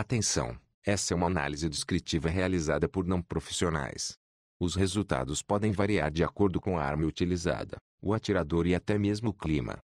Atenção! Essa é uma análise descritiva realizada por não profissionais. Os resultados podem variar de acordo com a arma utilizada, o atirador e até mesmo o clima.